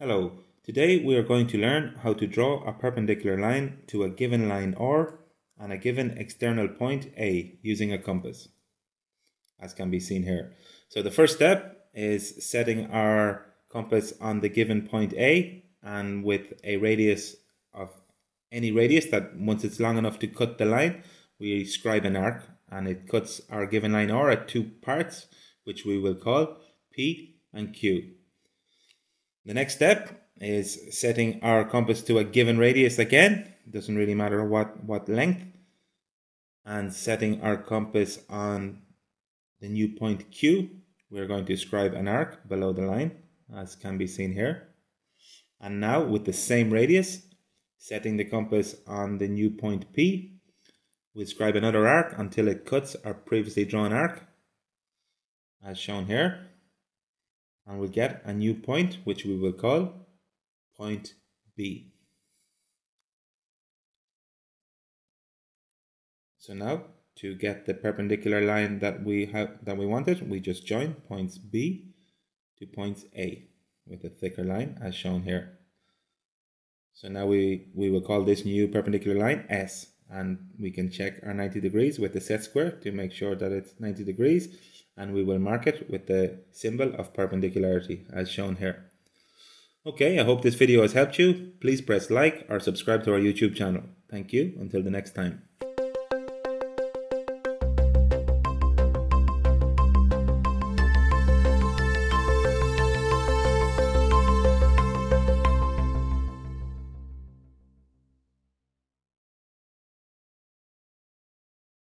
Hello, today we are going to learn how to draw a perpendicular line to a given line R and a given external point A using a compass, as can be seen here. So the first step is setting our compass on the given point A and with a radius of any radius that once it's long enough to cut the line, we scribe an arc and it cuts our given line R at two parts, which we will call P and Q. The next step is setting our compass to a given radius again. Doesn't really matter what, what length. And setting our compass on the new point Q. We're going to scribe an arc below the line, as can be seen here. And now with the same radius, setting the compass on the new point P, we scribe another arc until it cuts our previously drawn arc, as shown here and we'll get a new point which we will call point B. So now to get the perpendicular line that we have that we wanted, we just join points B to points A with a thicker line as shown here. So now we, we will call this new perpendicular line S and we can check our 90 degrees with the set square to make sure that it's 90 degrees and we will mark it with the symbol of perpendicularity as shown here. Okay, I hope this video has helped you. Please press like or subscribe to our YouTube channel. Thank you. Until the next time.